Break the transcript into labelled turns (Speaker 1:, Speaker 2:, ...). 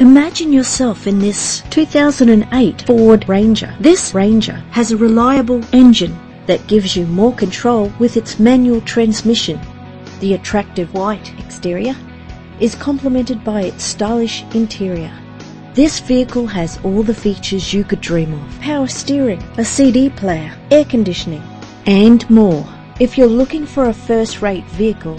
Speaker 1: Imagine yourself in this 2008 Ford Ranger. This Ranger has a reliable engine that gives you more control with its manual transmission. The attractive white exterior is complemented by its stylish interior. This vehicle has all the features you could dream of. Power steering, a CD player, air conditioning, and more. If you're looking for a first-rate vehicle,